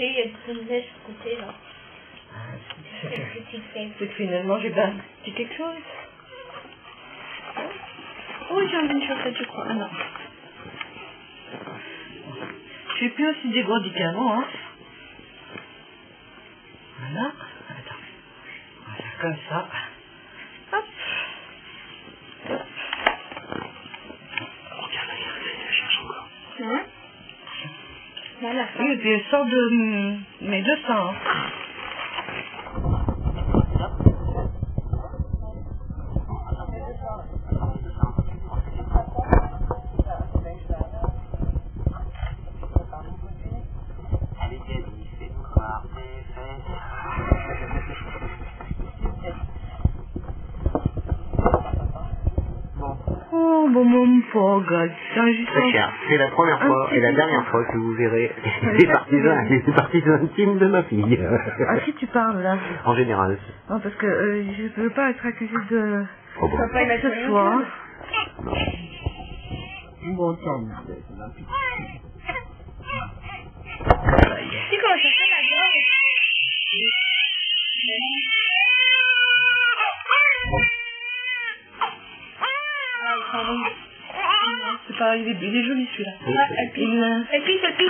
Et il y a une princesse à côté là. Ah. C'est que finalement, j'ai pas dit quelque chose. Oh, j'ai envie de chaussette, je crois. Ah non. Je suis plus aussi dégourdie qu'avant, hein. Voilà. Attends. On va faire comme ça. Hop. Hop. Regarde, regarde, elle cherche encore. Hein Voilà. Oui, et puis elle sort de mes hein. Bon, mon pauvre gars. C'est juste Très cher. C'est la première fois et la dernière fois que vous verrez les partisans, les partisans intimes de ma fille. À qui tu parles, là En général. Non, parce que euh, je veux pas être accusée de... Oh bon. M'a ce soir. Non. Bon, tiens. Tu sais comment ça fait la Ah. C'est pas... Il est, il est joli, celui-là. Ah, elle pisse. Il... Elle elle.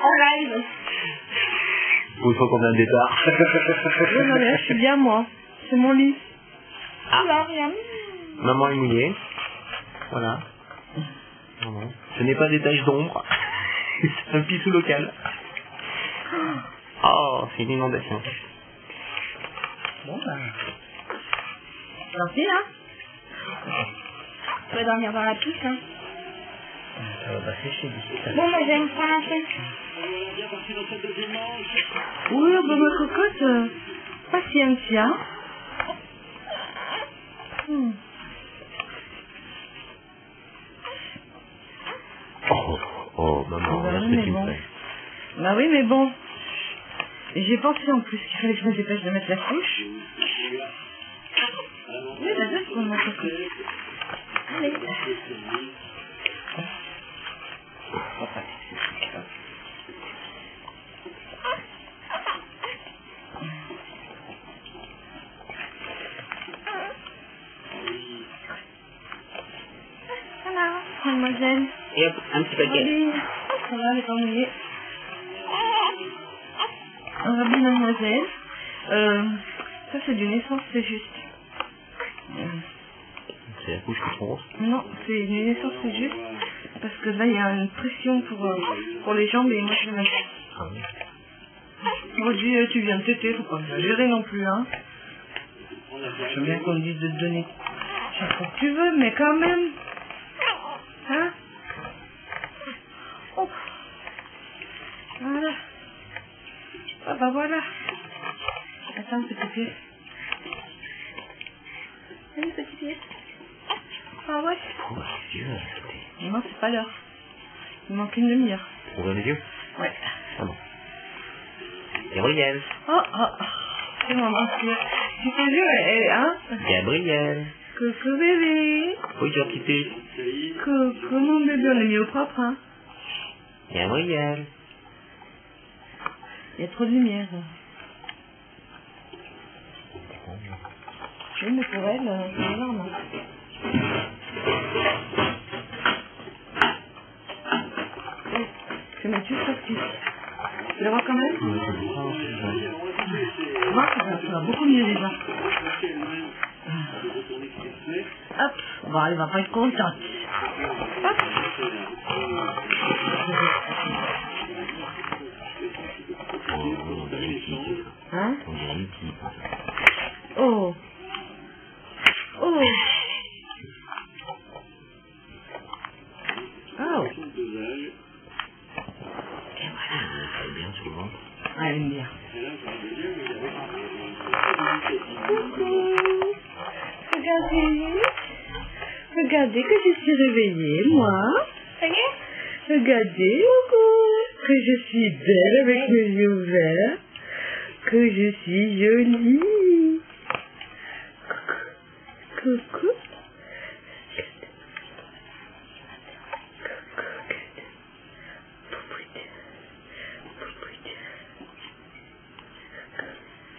En live. Vous faut combien de départ Non, non, mais là, je suis bien, moi. C'est mon lit. Ah, Oula, rien. maman est mouillée. Voilà. Non, non. Ce n'est pas des taches d'ombre. C'est un pissou local. Oh, c'est une inondation. Bon, bah... Tant pis, hein Tu vas dormir dans la pisse, hein. Ça va passer chez lui. Bon, moi, je vais me prendre un chaise. Oui, bah, ma cocotte, euh, patience, Hmm. Oh, oh, maman, Bah regarde ce mais me bon. fais. Bah oui, mais bon. J'ai pensé en plus qu'il fallait que je me dépêche de mettre la couche. Oui, la deux secondes, ma cocotte. Allez. Mademoiselle. Hop, un petit paquet. Ça va, elle est pas mouillée. On va bien, mademoiselle. Euh, ça, c'est du naissance, c'est juste. C'est la couche qui fonce. Non, c'est du naissance, c'est juste. Parce que là, il y a une pression pour, euh, pour les jambes et moi, je vais Ah oui. Aujourd'hui, euh, tu viens de téter, faut pas exagérer non plus, hein. J'aime bien qu'on me dise de te donner chaque fois que tu veux, mais quand même. Hein Oh. Voilà. Ah bah voilà. Attends, petit pied. Allez, petit pied. Ah ouais. Oh, Dieu. Non, c'est pas l'heure. Il manque une demi-heure. Ouvrir les yeux Ouais. Ah bon. Gabriel. Oh, oh, oh. C'est mon ancien. Tu t'es vu, elle, hein? Gabriel. Coucou bébé. As quitté. Coucou mon bébé, on est mis au propre, hein. Gabriel. Il y a trop de lumière. Oui, mais pour elle, euh, c'est énorme. C'est Mathieu sorti. Tu la vois quand même? Moi, ça va, ça va beaucoup mieux déjà. Hop, bon, elle va pas être contente. Hop. Hein? Oh. Oh. Oh. Et voilà, elle bien. Ah, elle aime bien. Regardez. Regardez que je suis réveillée, moi. Regardez, coucou. Que je suis belle avec mes yeux ouverts. Que je suis jolie. Coucou. Coucou.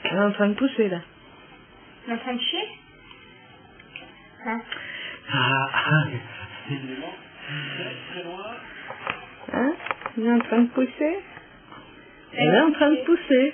Elle est en train de pousser là. Elle est en train de chier? Hein Ah, ah. Elle est en train de pousser? Elle est en train de pousser.